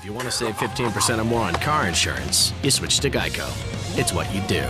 If you want to save 15% or more on car insurance, you switch to Geico. It's what you do.